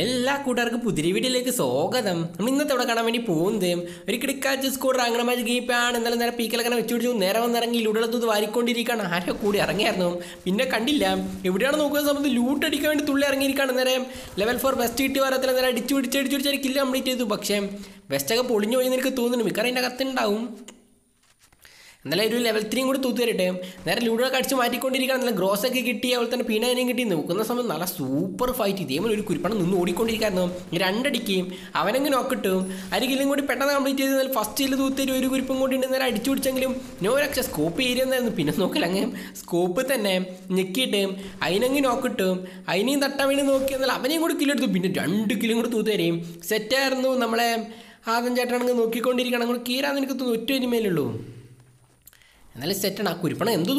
എല്ലാ കൂട്ടുകാർക്കും പുതിരി വീഡിയോയിലേക്ക് സ്വാഗതം. നമ്മൾ ഇന്നത്തെ ഇവിടെ കാണാൻ വേണ്ടി പോകുന്നത് ഒരു കിടക്കാച്ച് സ്കൂട്ടർ അങ്ങനെ മാച്ച് ഗീപ്പാണ് എന്നാലും നേരെ പീക്കലങ്ങനെ വെച്ചു പിടിച്ചു നേരെ വന്നിറങ്ങി ലൂടെടുത്ത് വാരിക്കൊണ്ടിരിക്കുകയാണ്. ആരോ കൂടി ഇറങ്ങിയായിരുന്നു. പിന്നെ കണ്ടില്ല. എവിടെയാണ് നോക്കുന്ന സമയത്ത് ലൂട്ട് അടിക്കാൻ വേണ്ടി തുള്ളി ഇറങ്ങിയിരിക്കുകയാണ്. നേരെ ലെവൽ ഫോർ ബെസ്റ്റ് കിട്ടി വരത്തില്ല നേരെ അടിച്ചു പിടിച്ച് അടിച്ചു പിടിച്ച് കില്ല് കംപ്ലീറ്റ് ചെയ്തു. പക്ഷേ ബെസ്റ്റൊക്കെ പൊളിഞ്ഞു പോയി എന്ന് എനിക്ക് തോന്നുന്നു. മിക്കവാറും അതിന്റെ അകത്തുണ്ടാവും എന്നാലും ഒരു ലെവൽ ത്രീയും കൂടി തൂത്ത് തരട്ടെ നേരെ ലൂഡോ അടിച്ച് മാറ്റിക്കൊണ്ടിരിക്കുകയാണ്. നല്ല ഗ്രോസ് ഒക്കെ കിട്ടി. അതുപോലെ തന്നെ പീനാനും കിട്ടി. നോക്കുന്ന സമയം നല്ല സൂപ്പർ ഫൈറ്റ് ഇതേപോലെ ഒരു കുരിപ്പണം നിന്ന് ഓടിക്കൊണ്ടിരിക്കുകയായിരുന്നു. രണ്ടടിക്കുകയും രണ്ടടിക്കും അവനങ്ങ് നോക്കിട്ടും അരികിലും കൂടി പെട്ടെന്ന് കംപ്ലീറ്റ് ചെയ്ത് ഫസ്റ്റിൽ തൂത്തി ഒരു കുരിപ്പും കൂടി ഉണ്ട് നേരെ അടിച്ചു പിടിച്ചെങ്കിലും നോ രക്ഷ. സ്കോപ്പ് ഏരിയെന്നായിരുന്നു പിന്നെ നോക്കില്ല അങ്ങ് സ്കോപ്പ് തന്നെ ഞെക്കിയിട്ട് അതിനങ്ങ് നോക്കിട്ടും അതിനെയും തട്ടാൻ വേണ്ടി നോക്കി. എന്നാൽ അവനെയും കൂടി കില്ലെടുത്തു പിന്നെ രണ്ട് കിലും കൂടി തൂത്ത് തരും സെറ്റായിരുന്നു നമ്മളെ ആദ്യം ചേട്ടനാണെങ്കിൽ നോക്കിക്കൊണ്ടിരിക്കണം അങ്ങോട്ട് കീരാന്ന് എനിക്ക് തോന്നുന്നു ഒറ്റ ഇനിമേലുള്ളൂ എന്നാലും സെറ്റാണ് ആ കുരിപ്പണം എന്തോ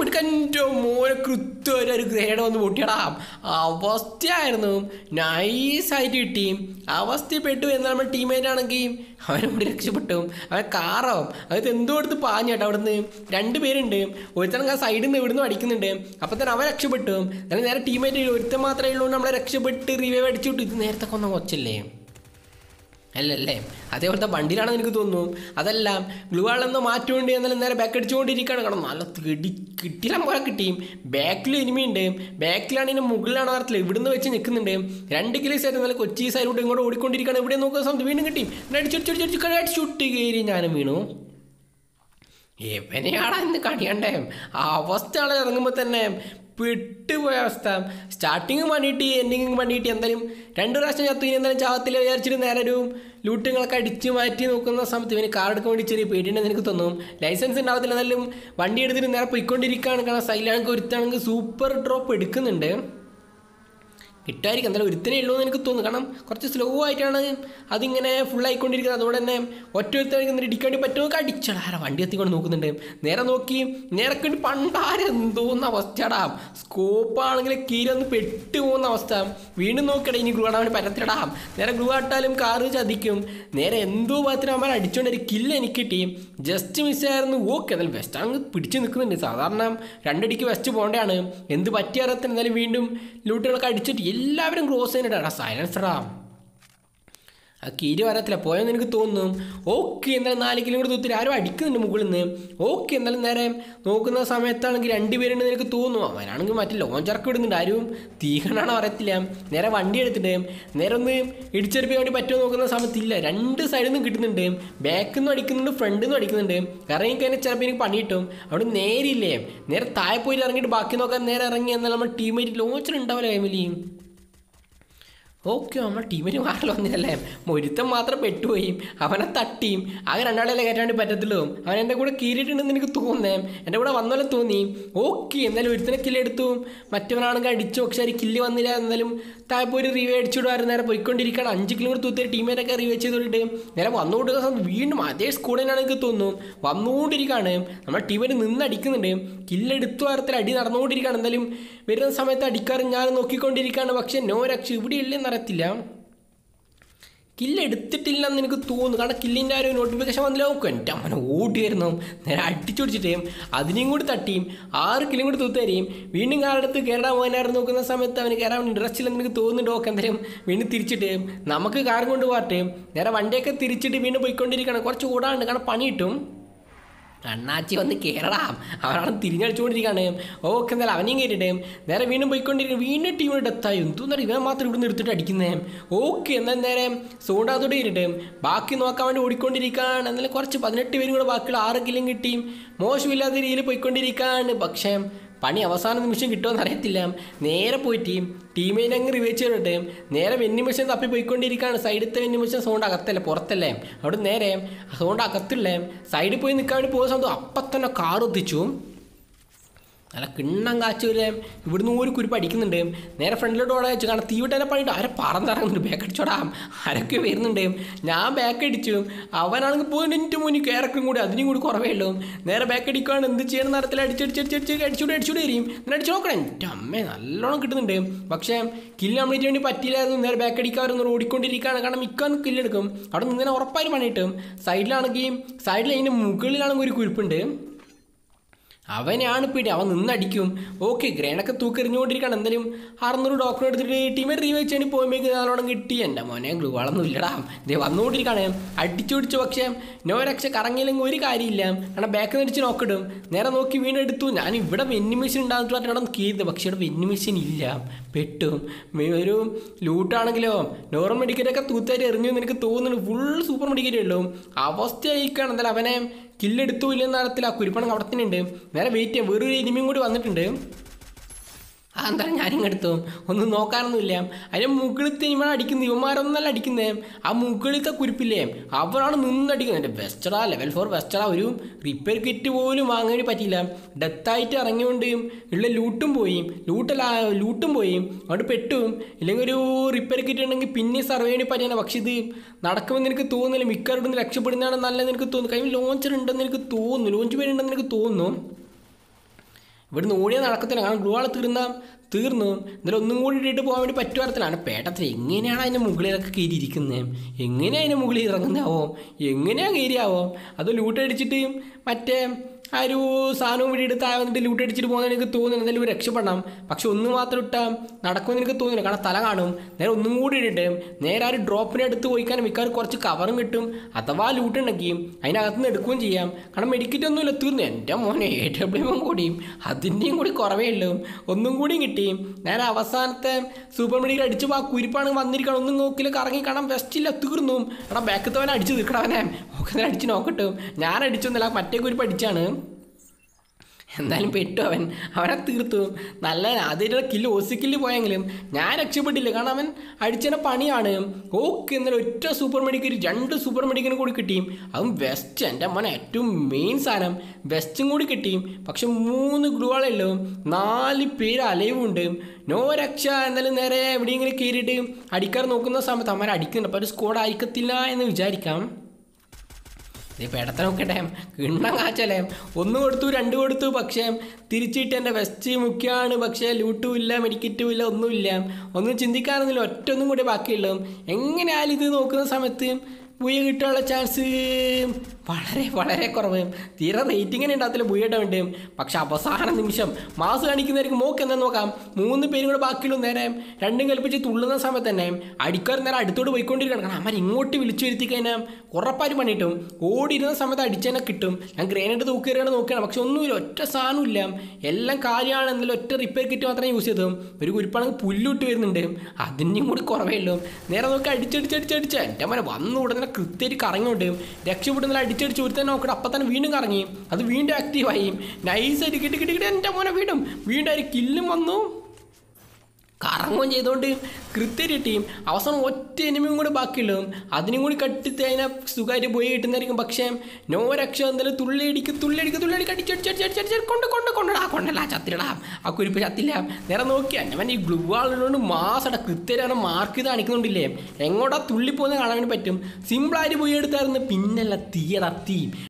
എടുക്കാൻ എന്റെ മോനെ കൃത്യം ഒരു ഗ്രേഡ് വന്ന് പൊട്ടിയടാ. അവസ്ഥയായിരുന്നു. നൈസായിട്ട് കിട്ടി. അവസ്ഥപ്പെട്ടു എന്നാൽ നമ്മുടെ ടീമേറ്റ് ആണെങ്കിൽ അവനും കൂടി രക്ഷപ്പെട്ടു. അവൻ കാറാവും. അതായത് എന്തോ എടുത്ത് പാഞ്ഞേട്ടോ അവിടുന്ന്. രണ്ട് പേരുണ്ട്. ഒരുത്തൻ ആ സൈഡിൽ നിന്ന് ഇവിടുന്ന് അടിക്കുന്നുണ്ട്. അപ്പോൾ തന്നെ അവൻ രക്ഷപ്പെട്ടു. എന്നാലും നേരെ ടീമേറ്റ് ഒരുത്തൻ മാത്രമേ ഉള്ളൂ നമ്മളെ രക്ഷപ്പെട്ട് റിവൈവ് അടിച്ചു വിട്ടു. ഇത് നേരത്തെ കൊന്ന കൊച്ചല്ലേ? അല്ലല്ലേ അതേപോലത്തെ വണ്ടിയിലാണെന്ന് എനിക്ക് തോന്നുന്നു അതല്ല ഗ്ലൂ ആളെന്ന് മാറ്റുകൊണ്ട് എന്നാലും നേരെ ബാക്ക് അടിച്ചുകൊണ്ടിരിക്കുകയാണ് കാരണം നല്ല കിടി കിട്ടിയില്ല പോലെ കിട്ടിയും ബാക്കിൽ ഇനിമയുണ്ട് ബാക്കിലാണ് ഇതിന് മുകളിലാണ് അറിയത്തില്ല ഇവിടുന്ന് വെച്ച് നിൽക്കുന്നുണ്ട് രണ്ട് കിലോ സൈഡ് നല്ല കൊച്ചി സൈഡിലോട്ട് ഇങ്ങോട്ട് ഓടിക്കൊണ്ടിരിക്കുകയാണ് ഇവിടെ നോക്കുന്ന സമയത്ത് വീണ്ടും കിട്ടി അടിച്ചു അടിച്ചു കയറി ഞാനും വീണു എവനെയാടാ ഇന്ന് കണിയണ്ടേ? ആ അവസ്ഥയാണ് ഇറങ്ങുമ്പോൾ തന്നെ പെട്ടുപോയ അവസ്ഥ. സ്റ്റാർട്ടിങ് പണിയിട്ട് എൻഡിങ്ങും പണിയിട്ട് എന്തായാലും രണ്ട് പ്രാവശ്യം ചത്തു. ഇനി എന്തായാലും ചാവത്തില്ല വിചാരിച്ചിട്ട് നേരെ ഒരു ലൂട്ടുകളൊക്കെ അടിച്ച് മാറ്റി നോക്കുന്ന സമയത്ത് ഇവന് കാർ എടുക്കാൻ വേണ്ടി ചെറിയ പേടിയുണ്ടെന്ന് എനിക്ക് തോന്നും ലൈസൻസ് ഉണ്ടാവത്തില്ല. എന്നാലും വണ്ടി എടുത്തിട്ട് നേരെ പോയിക്കൊണ്ടിരിക്കുകയാണ്. കാരണം സൈലാണെങ്കിൽ ഒരുത്താണെങ്കിൽ സൂപ്പർ ഡ്രോപ്പ് എടുക്കുന്നുണ്ട്. കിട്ടുമായിരിക്കും എന്തായാലും ഒരുത്തനേ ഉള്ളൂ എന്ന് എനിക്ക് തോന്നുന്നു. കാരണം കുറച്ച് സ്ലോ ആയിട്ടാണ് അതിങ്ങനെ ഫുൾ ആയിക്കൊണ്ടിരിക്കുന്നത്. അതുകൊണ്ട് തന്നെ ഒറ്റ ഒരുത്തനെ ഇടിക്കാൻ വേണ്ടി പറ്റുമോ? അടിച്ചടാ. ആരാ വണ്ടി എത്തിക്കൊണ്ട് നോക്കുന്നുണ്ട്. നേരെ നോക്കി. നേരെ കണ്ടി പണ്ടാരെന്തോന്ന അവസ്ഥയാടാ. സ്കോപ്പ് ആണെങ്കിൽ കീരൊന്ന് പെട്ടു പോകുന്ന അവസ്ഥ. വീണ്ടും നോക്കടേ ഇനി ഗ്രൂ ആടാൻ വേണ്ടി നേരെ ഗ്രൂ ആട്ടാലും കാറ് ചതിക്കും. നേരെ എന്തോ ഭാഗത്തിന് അവന്മാർ അടിച്ചുകൊണ്ട് ഒരു കില്ല് എനിക്ക് കിട്ടി. ജസ്റ്റ് മിസ്സായിരുന്നു ഓക്കെ എന്നാലും വെസ്റ്റ് അങ്ങ് പിടിച്ചു നിൽക്കുന്നുണ്ട്. സാധാരണ രണ്ടടിക്ക് വെസ്റ്റ് പോകേണ്ടതാണ്. എന്ത് പറ്റിയാറത്തിന് എന്നാലും വീണ്ടും ലൂട്ടുകളൊക്കെ അടിച്ചിട്ട് എല്ലാവരും ക്രോസ് സൈലൻസ് സൈലൻസറാ ആ കീരി വരത്തില്ല. പോയെന്ന് എനിക്ക് തോന്നുന്നു. ഓക്കെ എന്നാലും നാല് കിലോമീറ്റർ തൂത്തിൽ ആരും അടിക്കുന്നുണ്ട് മുകളിൽ നിന്ന് ഓക്കെ എന്നാലും നേരെ നോക്കുന്ന സമയത്താണെങ്കിൽ രണ്ടുപേരുണ്ടെന്ന് എനിക്ക് തോന്നുന്നു. അവനാണെങ്കിൽ മറ്റേ ലോഞ്ചർക്ക് വിടുന്നുണ്ട് ആരും തീകണാണോ അറിയത്തില്ല. നേരെ വണ്ടി എടുത്തിട്ട് നേരെ ഒന്ന് ഇടിച്ചെടുപ്പിക്കാൻ വേണ്ടി പറ്റുമോ നോക്കുന്ന സമയത്തില്ല. രണ്ട് സൈഡിൽ നിന്നും കിട്ടുന്നുണ്ട്. ബാക്കിൽ നിന്നും അടിക്കുന്നുണ്ട് ഫ്രണ്ടിൽ നിന്നും അടിക്കുന്നുണ്ട്. ഇറങ്ങി കഴിഞ്ഞാൽ ചിലപ്പോൾ എനിക്ക് പണി കിട്ടും. അവിടെ നേരില്ലേ. നേരെ താഴെ പോയി ഇറങ്ങിയിട്ട് ബാക്കി നോക്കാൻ നേരെ ഇറങ്ങി എന്നാൽ നമ്മൾ ടീമേറ്റ് ലോഞ്ചർ ഉണ്ടാവില്ല ഫാമിലി ഓക്കെ നമ്മൾ ടീമിന് മാറൽ വന്നില്ലല്ലേ? ഒരുത്തം മാത്രം പെട്ടുപോയി. അവനെ തട്ടിയും. അവൻ രണ്ടാളെ കയറ്റാണ്ട് പറ്റത്തുള്ളൂ. അവൻ എന്റെ കൂടെ കീറിയിട്ടുണ്ടെന്ന് എനിക്ക് തോന്നേ എന്റെ കൂടെ വന്നോലെ തോന്നി. ഓക്കെ എന്നാലും ഒരുത്തനെ കില്ലെടുത്തു മറ്റവനാണെങ്കിൽ അടിച്ചു. പക്ഷെ ഒരു കില്ല് വന്നില്ല. എന്നാലും താഴെ ഒരു റിവേ അടിച്ചുവിടുമായിരുന്നു നേരെ പോയിക്കൊണ്ടിരിക്കുകയാണ്. അഞ്ച് കിലോമീറ്റർ തൂത്തിയ ടീമേറ്റൊക്കെ റിവേ ചെയ്തുകൊണ്ടിട്ട് നേരെ വന്നുകൊണ്ടിരിക്കുന്ന സമയത്ത് വീണ്ടും അതേ സ്കൂളിനാണ് എനിക്ക് തോന്നുന്നു. വന്നുകൊണ്ടിരിക്കുകയാണ്. നമ്മുടെ ടീമിന് നിന്ന് അടിക്കുന്നുണ്ട്. കില്ലെടുത്തു വാരത്തിൽ അടി നടന്നുകൊണ്ടിരിക്കുകയാണ്. എന്തായാലും വരുന്ന സമയത്ത് അടിക്കാറ് ഞാൻ നോക്കിക്കൊണ്ടിരിക്കുകയാണ്. പക്ഷേ നോ രക്ഷ. ഇവിടെ ഇല്ലെന്ന് അറിയത്തില്ല കില്ല് എടുത്തിട്ടില്ലെന്ന് എനിക്ക് തോന്നുന്നു. കാരണം കില്ലിന്റെ ആ ഒരു നോട്ടിഫിക്കേഷൻ വന്നില്ല. നോക്കും എന്റെ അമ്മനെ ഓടിയായിരുന്നു നേരെ അടിച്ചുപിടിച്ചിട്ടേയും അതിനെയും കൂടി തട്ടിയും ആറ് കിലും കൂടി തൂത്തരിയും വീണ്ടും കാലടുത്ത് കയറാൻ പോകാനായിരുന്നു നോക്കുന്ന സമയത്ത് അവന് കയറാൻ ഇൻട്രസ്റ്റ് ഇല്ലെന്ന് എനിക്ക് തോന്നുന്നുണ്ട്. ഓക്കെ എന്തായാലും വീണ്ടും തിരിച്ചിട്ടേയും നമുക്ക് കാർ കൊണ്ട് പോകട്ടെയും നേരെ വണ്ടിയൊക്കെ തിരിച്ചിട്ട് വീണ്ടും പോയിക്കൊണ്ടിരിക്കണം കുറച്ച് ഓടാണ്ട് കാരണം പണി കിട്ടും. അണ്ണാച്ചി വന്ന് കയറടാം അവരാണ് തിരിഞ്ഞടിച്ചുകൊണ്ടിരിക്കുകയാണ് ഓക്കെ എന്തായാലും അവനെയും കയറ്റിട്ടേ നേരെ വീണ്ടും പോയിക്കൊണ്ടിരിക്കും വീണ്ടും ടീമിന് ഡെത്തായി. എന്തോന്നാണ് ഇവൻ മാത്രം ഇവിടുന്ന് എടുത്തിട്ട് അടിക്കുന്നേ? ഓക്കെ എന്നാൽ നേരെ സോണ്ടാത്തോടെ കയറിയിട്ട് ബാക്കി നോക്കാൻ വേണ്ടി ഓടിക്കൊണ്ടിരിക്കുകയാണ് എന്നാലും കുറച്ച് പതിനെട്ട് പേരും കൂടെ ബാക്കിയുള്ള ആറ് കിലും കിട്ടി. മോശമില്ലാത്ത രീതിയിൽ പോയിക്കൊണ്ടിരിക്കുകയാണ് പക്ഷേ പണി അവസാന നിമിഷം കിട്ടുമെന്ന് അറിയത്തില്ല. നേരെ പോയിട്ട് ടീമിനെ അങ്ങ് റിവേച്ച് ചെയ്തിട്ട് നേരെ വെന്നിമിഷം തപ്പി പോയിക്കൊണ്ടിരിക്കുകയാണ്. സൈഡത്തെ വെന്നിമിഷം സൗണ്ട് അകത്തല്ലേ പുറത്തല്ലേ? അവിടെ നേരെ സൗണ്ട് അകത്തില്ലേ സൈഡിൽ പോയി നിൽക്കാൻ വേണ്ടി പോകുന്ന സമയത്ത് അപ്പം തന്നെ കാർ എത്തിച്ചു നല്ല കിണ്ണം കാച്ചൂലേ ഇവിടുന്ന് ഒരു കുരിപ്പ് അടിക്കുന്നുണ്ട് നേരെ ഫ്രണ്ടിലോട്ട് ഓടാ വെച്ചു കാരണം തീവിട്ടെ പണിയിട്ട് ആരെ പറന്നിറങ്ങുന്നുണ്ട് ബാക്ക് അടിച്ചോടാം ആരൊക്കെ വരുന്നുണ്ട് ഞാൻ ബാക്ക് അടിച്ചു അവനാണെങ്കിൽ പോയി എന്റെ മുന്നിൽ കയറക്കും കൂടി അതിനും കൂടി കുറവേ ഉള്ളൂ നേരെ ബാക്ക് അടിക്കുകയാണ് എന്ത് ചെയ്യണം നടത്തിൽ അടിച്ചടിച്ചടിച്ചടിച്ച് അടിച്ചുകൂടി അടിച്ചുകൂടി വരും എന്നിട്ട് അടിച്ചു നോക്കണം എന്റെ അമ്മേ നല്ലോണം കിട്ടുന്നുണ്ട് പക്ഷേ കില്ല് കംപ്ലീറ്റ് വേണ്ടി പറ്റില്ലായിരുന്നു നേരെ ബാക്ക് അടിക്കാറൊന്നും ഓടിക്കൊണ്ടിരിക്കുകയാണ് കാരണം മിക്കവാറും കില്ലെടുക്കും അവിടെ നിന്ന് ഉറപ്പായിട്ട് പണി കിട്ടും സൈഡിലാണെങ്കിൽ സൈഡിൽ അതിന്റെ മുകളിലാണെങ്കിൽ ഒരു കുരിപ്പുണ്ട് അവനാണ് പിടി അവൻ നിന്നടിക്കും. ഓക്കെ ഗ്രേനൊക്കെ തൂക്കെറിഞ്ഞുകൊണ്ടിരിക്കണം എന്തായാലും അറുന്നൂറ് ഡോക്ടർ എടുത്തിട്ട് ടീമെ റീവെച്ച് വേണ്ടി പോകുമ്പോഴേക്ക് നല്ലോണം കിട്ടി. എന്റെ മോനെ ഗ്ലൂ വളൊന്നും ഇല്ലടാ ഇതേ വന്നുകൊണ്ടിരിക്കുകയാണ്. അടിച്ചു പിടിച്ചു പക്ഷേ നോ രക്ഷ കറങ്ങിയില്ലെങ്കിൽ ഒരു കാര്യമില്ല. കാരണം ബാക്ക് നടിച്ച് നോക്കിടും നേരെ നോക്കി വീണ്ടും എടുത്തു. ഞാൻ ഇവിടെ വെന്നി മെഷീൻ ഉണ്ടാകുന്നു അവിടെ കീഴ് പക്ഷേ ഇവിടെ വെന്നി മെഷീൻ ഇല്ല. പെട്ടും. ഒരു ലൂട്ടാണെങ്കിലോ നോർമൽ മെഡിക്കറ്റൊക്കെ തൂത്തായിട്ട് എറിഞ്ഞു എന്ന് എനിക്ക് തോന്നുന്നു ഫുൾ സൂപ്പർ മെഡിക്കറ്റേ ഉള്ളൂ. അവസ്ഥയായിക്കാണ് എന്തായാലും അവനെ കില്ലെടുത്തു ഇല്ലെന്ന തരത്തിൽ ആ കുരുപ്പണം അവിടെ തന്നെ ഉണ്ട്. നേരെ വെയിറ്റ് ചെയ്യാം. വേറൊരു എനിമിയും കൂടി വന്നിട്ടുണ്ട്. എന്തായാലും ഞാനിങ്ങെടുത്തു? ഒന്നും നോക്കാനൊന്നുമില്ല. അതിന് മുകളിലത്തെ ഇവൻ അടിക്കുന്നത് ഇവന്മാരൊന്നല്ല അടിക്കുന്നേ ആ മുകളിലത്തെ കുരിപ്പില്ലേ? അവരാണ് നിന്നടിക്കുന്നത് എന്റെ വെസ്റ്ററാ ലെവൽ ഫോർ വെസ്റ്ററാ ഒരു റിപ്പയർ കിറ്റ് പോലും വാങ്ങാൻ പറ്റിയില്ല. ഡെത്തായിട്ട് ഇറങ്ങിയോണ്ട് ഉള്ള ലൂട്ടും പോയി. ലൂട്ടല്ല ലൂട്ടും പോയി. അവിടെ പെട്ടു. ഇല്ലെങ്കിൽ ഒരു റിപ്പയർ കിറ്റ് ഉണ്ടെങ്കിൽ പിന്നെ സർവേ വേണ്ടി പറ്റിയാണ് പക്ഷെ ഇത് നടക്കുമെന്ന് എനിക്ക് തോന്നുന്നില്ല. മിക്കവരുടെ രക്ഷപ്പെടുന്നതാണ് നല്ലതെന്ന് എനിക്ക് തോന്നുന്നു. കൈ ലോഞ്ചർ ഉണ്ടെന്ന് എനിക്ക് തോന്നുന്നു. ലോഞ്ച് പേരുണ്ടെന്ന് എനിക്ക് തോന്നുന്നു. ഇവിടുന്ന് ഓടിയാൽ നടക്കത്തില്ല. കാരണം ഗ്ലൂ ആൾ തീർന്ന തീർന്നു. എന്നാലും ഒന്നും കൂടി ഇട്ടിട്ട് പോകാൻ വേണ്ടി പറ്റുവാർത്തിലാണ് പേട്ടത്തിൽ എങ്ങനെയാണ് അതിന്റെ മുകളിലൊക്കെ കയറിയിരിക്കുന്നത് എങ്ങനെയാണ് അതിന്റെ മുകളിൽ ഇറങ്ങുന്നതാവോ? എങ്ങനെയാണ് കയറിയാവോ അത് ലൂട്ടടിച്ചിട്ട് മറ്റേ ആ ഒരു സാധനവും വഴി എടുത്ത് താഴെ വന്നിട്ട് ലൂട്ട് അടിച്ചിട്ട് പോകുന്ന എനിക്ക് തോന്നുന്നു. എന്തായാലും രക്ഷപ്പെടണം. പക്ഷെ ഒന്ന് മാത്രം ഇട്ടാൽ നടക്കുമെന്ന് എനിക്ക് തോന്നുന്നു കാരണം തല കാണും. നേരെ ഒന്നും കൂടി ഇട്ടിട്ട് നേരെ ആ ഒരു ഡ്രോപ്പിനെ അടുത്ത് പോയിക്കാൻ മിക്കവാറും കുറച്ച് കവറും കിട്ടും. അഥവാ ലൂട്ട് ഉണ്ടെങ്കിൽ അതിനകത്ത് നിന്ന് എടുക്കുകയും ചെയ്യാം. കാരണം മെഡിക്കറ്റ് ഒന്നുമില്ല. തീർന്നു. എന്റെ മോനെ എ ഡബ്ല്യുവും കൂടിയും അതിന്റെയും കൂടി കുറവേ ഉള്ളൂ. ഒന്നും കൂടിയും കിട്ടി. നേരെ അവസാനത്തെ സൂപ്പർ മെഡിക്കൽ അടിച്ച് ആ കുരിപ്പാണ് വന്നിരിക്കണം ഒന്നും നോക്കില്ല. കറങ്ങി കാണാൻ ബെസ്റ്റില്ല തീർന്നു. എടാ ബാക്കത്തവനെ അടിച്ച് തീർക്കണവനെ ഒക്കെ അടിച്ച് നോക്കട്ടും. ഞാൻ അടിച്ചൊന്നുമില്ല. മറ്റേ കുരിപ്പ് അടിച്ചാണ്. എന്തായാലും പെട്ടു അവൻ. അവനെ തീർത്തു. നല്ല അതിന്റെ കില്ല് ഓസിക്കില്ല് പോയെങ്കിലും ഞാൻ രക്ഷപ്പെട്ടില്ല. കാരണം അവൻ അടിച്ചതിന്റെ പണിയാണ്. ഓക്കെ എന്നാലും ഒറ്റ സൂപ്പർ മെഡിക്കൽ രണ്ട് സൂപ്പർ മെഡിക്കലും കൂടി കിട്ടിയും അതും വെസ്റ്റ് എന്റെ മോനെ ഏറ്റവും മെയിൻ സാധനം. വെസ്റ്റും കൂടി കിട്ടിയും പക്ഷെ മൂന്ന് ഗ്ലൂകളല്ലോ നാല് പേര് അലയുമുണ്ട് നോ രക്ഷ. എന്നാലും നേരെ എവിടെയെങ്കിലും കയറിയിട്ട് അടിക്കാറ് നോക്കുന്ന സമയത്ത് അമ്മ അടിക്കുന്നുണ്ട്. അപ്പോൾ ഒരു സ്കോഡ് അയക്കത്തില്ല എന്ന് വിചാരിക്കാം. ഇത് പേടത്തെ നോക്കട്ടെ. കിണ്ണം കാച്ചല്ലേ. ഒന്ന് കൊടുത്തു രണ്ട് കൊടുത്തു പക്ഷേ തിരിച്ചിട്ട് എന്റെ വെസ്റ്റ് മുഖ്യമാണ് പക്ഷേ ലൂട്ടും ഇല്ല മെഡിക്കറ്റും ഇല്ല ഒന്നുമില്ല ഒന്നും ചിന്തിക്കാറൊന്നുമില്ല ഒറ്റ ഒന്നും കൂടി ബാക്കിയുള്ളൂ എങ്ങനെയായാലും ഇത് നോക്കുന്ന സമയത്ത് പുയ കിട്ടാനുള്ള ചാൻസ് വളരെ വളരെ കുറവ്. തീരെ റേറ്റിങ്ങിന് ഉണ്ടാകത്തില്ല ബുയയുടെ വേണ്ടിയും പക്ഷെ അവസാന നിമിഷം മാസ് കാണിക്കുന്നവർക്ക് മോക്ക് എന്താ നോക്കാം. മൂന്ന് പേരും കൂടെ ബാക്കിയുള്ള നേരെ. രണ്ടും കൽപ്പിച്ച് തുള്ളുന്ന സമയത്ത് തന്നെ അടിക്കാർ നേരം അടുത്തോട്ട് പോയിക്കൊണ്ടിരിക്കണം കാരണം അവർ ഇങ്ങോട്ട് വിളിച്ചു വരുത്തി കഴിഞ്ഞാൽ ഉറപ്പായിട്ട് പണിയിട്ടും ഓടിയിരുന്ന സമയത്ത് അടിച്ചതിനെ കിട്ടും. ഞാൻ ഗ്രേനേഡ് തൂക്കുകയാണ് നോക്കുകയാണ്. പക്ഷെ ഒന്നുമില്ല ഒറ്റ സാധനമില്ല എല്ലാം കാര്യമാണ് എന്നാലും ഒറ്റ റിപ്പയർ കിറ്റ് മാത്രമേ യൂസ് ചെയ്തതും ഒരു കുരിപ്പാണെങ്കിൽ പുല്ലിട്ട് വരുന്നുണ്ട്. അതിന്റെയും കൂടി കുറവേ ഉള്ളൂ. നേരെ നോക്കി അടിച്ചടിച്ചടിച്ചടിച്ച് എന്റെ മനെ വന്നു ഉടനെ കൃത്യമായിട്ട് കറങ്ങിയോണ്ട് രക്ഷപ്പെടുന്നില്ല അടിച്ചടിച്ച് ഒരു തന്നെ നോക്കട്ടെ അപ്പം തന്നെ വീണ്ടും കറങ്ങി. അത് വീണ്ടും ആക്റ്റീവായി നൈസായിട്ട് കിട്ടി കിട്ടി കിട്ടി എന്റെ മോനെ വീണ്ടും. വീണ്ടും ഒരു കില്ലും വന്നു. കറങ്ങുകയും ചെയ്തുകൊണ്ട് കൃത്യം ടീം അവസാനം ഒറ്റ എനിമിയും കൂടി ബാക്കിയുള്ളതും. അതിനും കൂടി കട്ടിത്ത് അതിനെ സുഖമായിട്ട് പോയി കിട്ടുന്നതായിരിക്കും. പക്ഷേ നോ രക്ഷ എന്തായാലും തുള്ളി തുള്ളിയടിക്ക് തുള്ളി അടിക്കും തുള്ളി അടിക്കും അടിച്ചടിച്ചടിച്ചടിച്ച് കൊണ്ട് കൊണ്ട് കൊണ്ടടാ കൊണ്ടല്ല ചത്തിരടാ ആ കുരിപ്പ് ചത്തില്ല. നേരെ നോക്കിയാൽ അവൻ ഈ ഗ്ലൂ ആളുള്ളതുകൊണ്ട് മാസട കൃത്യമായിട്ട് മാർക്ക് ചെയ്ത് കാണിക്കുന്നുണ്ടില്ലേ? എങ്ങോട്ടാ തുള്ളി പോകുന്നത് കാണാൻ വേണ്ടി പറ്റും. സിമ്പിളായിട്ട് പോയി എടുത്തായിരുന്നു. പിന്നല്ല തീയടാ തീ